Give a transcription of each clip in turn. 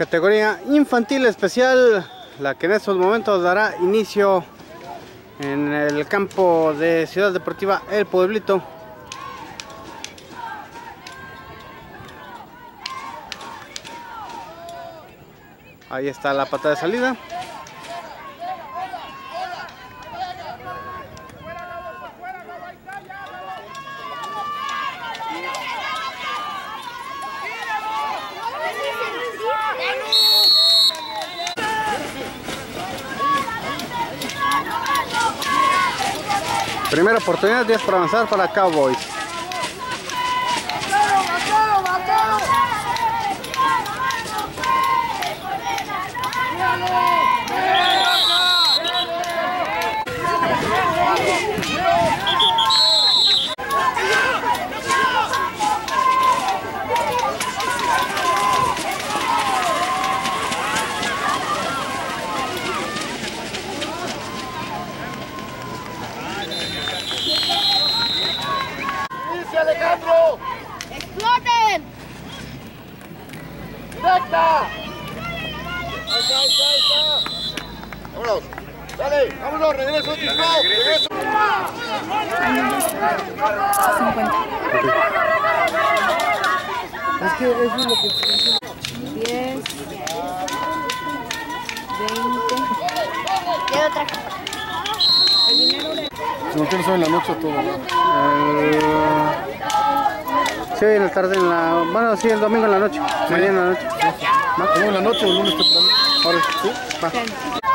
Categoría infantil especial, la que en estos momentos dará inicio en el campo de Ciudad Deportiva El Pueblito. Ahí está la pata de salida. Primera oportunidad, 10 para avanzar para Cowboys. Alejandro! ¡Exploten! Ahí está, ahí está, ahí está. Vámonos. Dale, vámonos, regreso. Regreso. 10, 20. ¿Qué otra? El dinero de... No tienes hoy en la noche todo. Eh, sí, en la tarde, en la... Bueno, sí, el domingo en la noche. Mañana en la noche. ¿No? en la noche o el lunes temprano? Ahora, sí, va.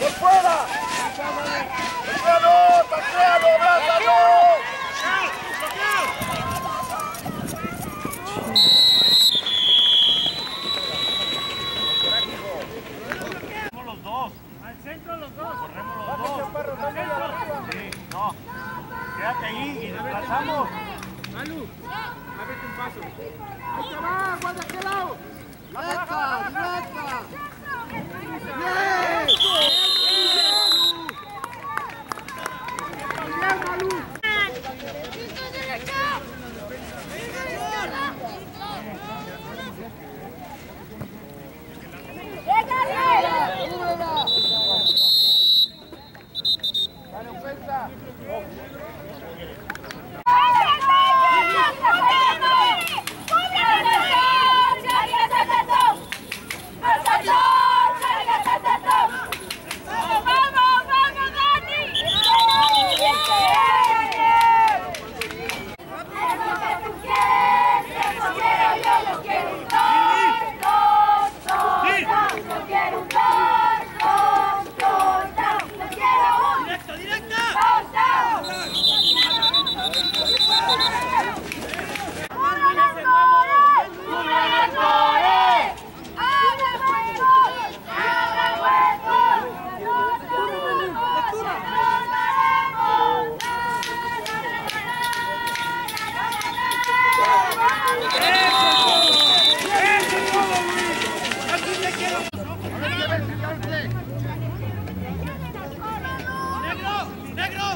我错了，你干嘛呢？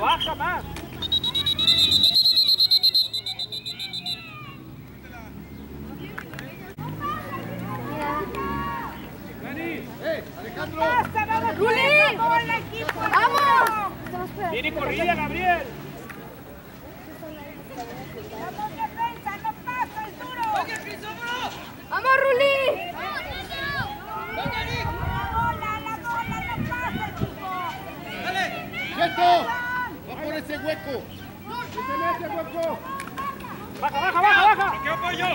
Baja, baja más. ¡Eh! ¡Alejandro! ¡Vamos! Viene corrida, Gabriel. ¡Vamos, Ruli! ¡Checo! ¡Va por ese hueco! ¡Que se mete, hueco! Baja, baja, baja, baja. ¿Qué apoyo?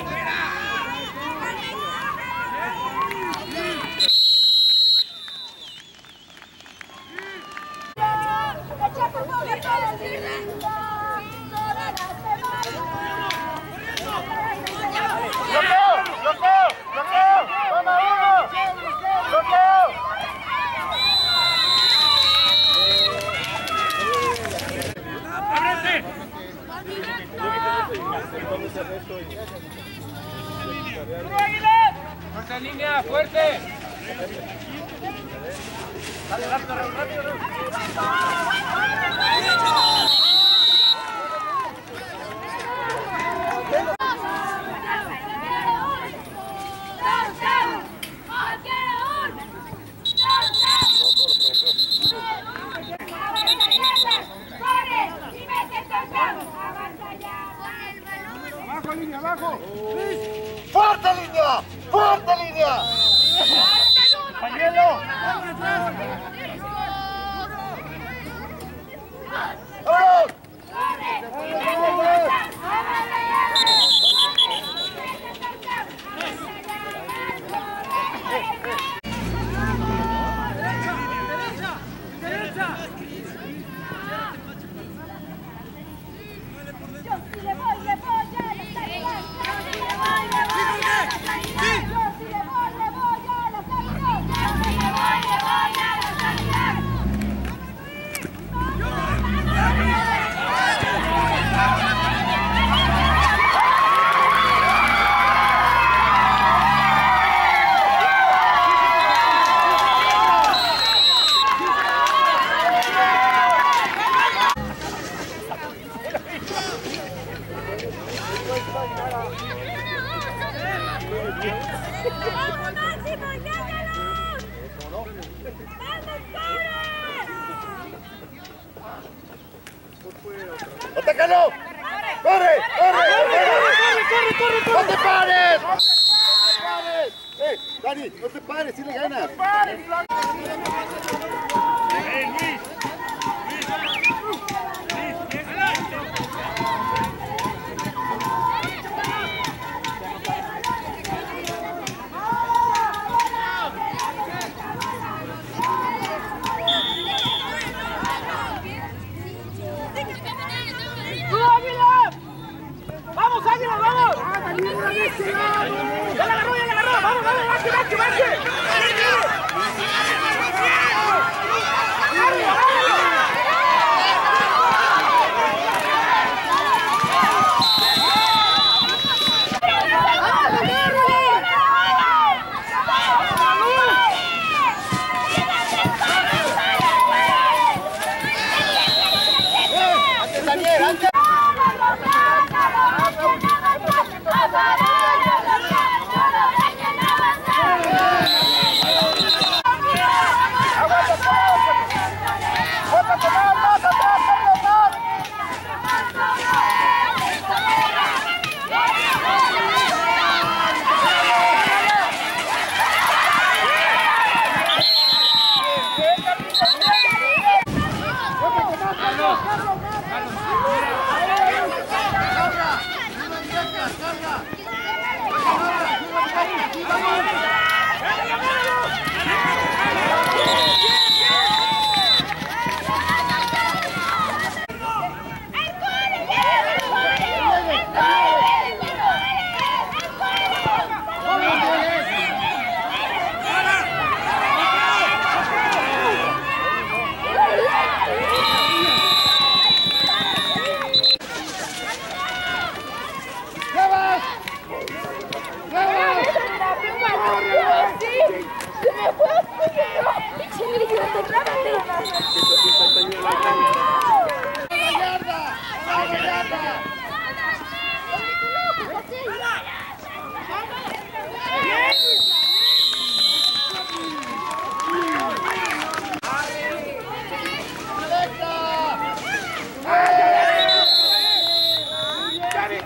¡Ábrete! ¡Fuerza en línea, fuerte! ¡Abajo, línea, abajo! ¡Fuerte línea! ¡Fuerte línea! ¡Pañuelo! ¡Vámonos!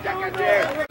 ¡Vamos, Máximo!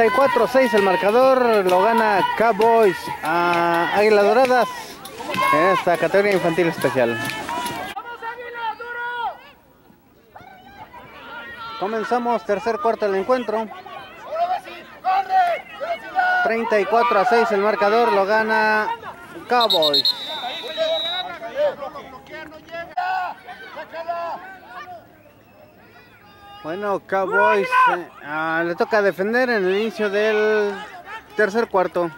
34-6 el marcador, lo gana Cowboys a Águilas Doradas en esta categoría infantil especial. Comenzamos tercer cuarto del encuentro. ¡Ahora, Bessi! ¡Corre! ¡Velocidad! 34 a 6 el marcador, lo gana Cowboys. Bueno, Cowboys eh, ah, le toca defender en el inicio del tercer cuarto.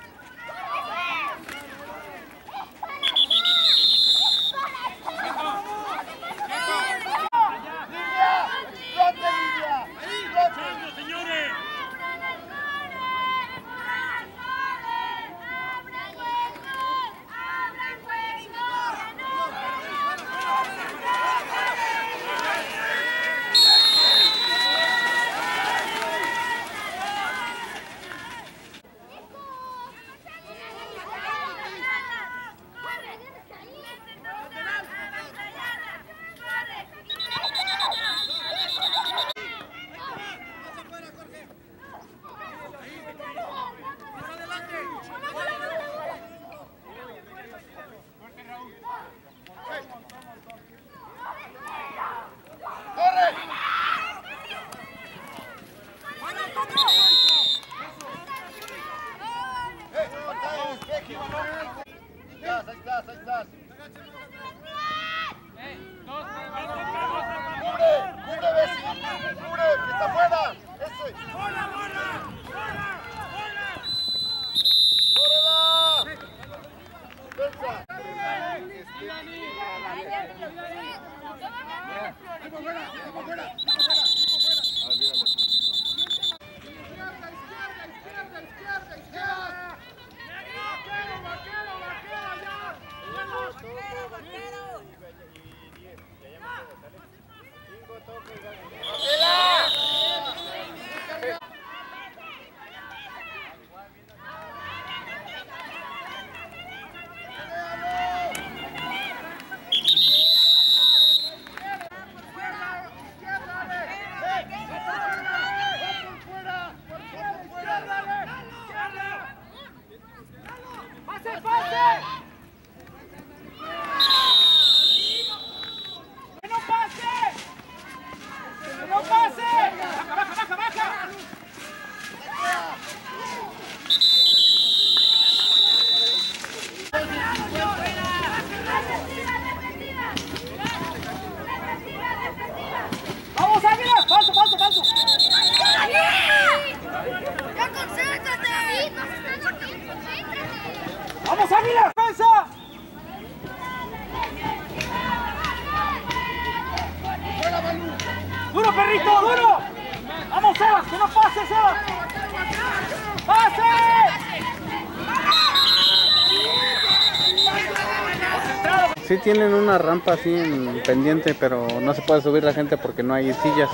Sí tienen una rampa así en pendiente, pero no se puede subir la gente porque no hay sillas.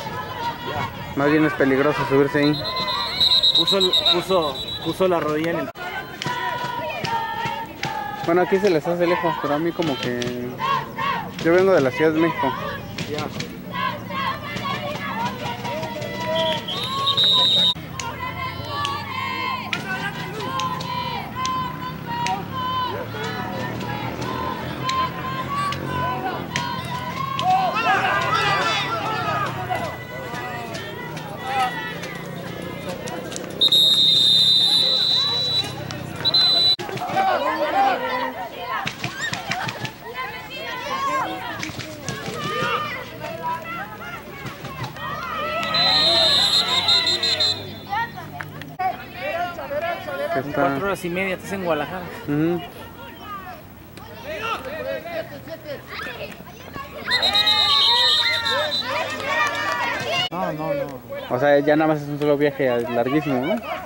Más bien es peligroso subirse ahí. Puso, puso, puso la rodilla en el... Bueno, aquí se les hace lejos, pero a mí como que... Yo vengo de la Ciudad de México. Y media, estás en Guadalajara. No, no, no. O sea, ya nada más es un solo viaje larguísimo, ¿no?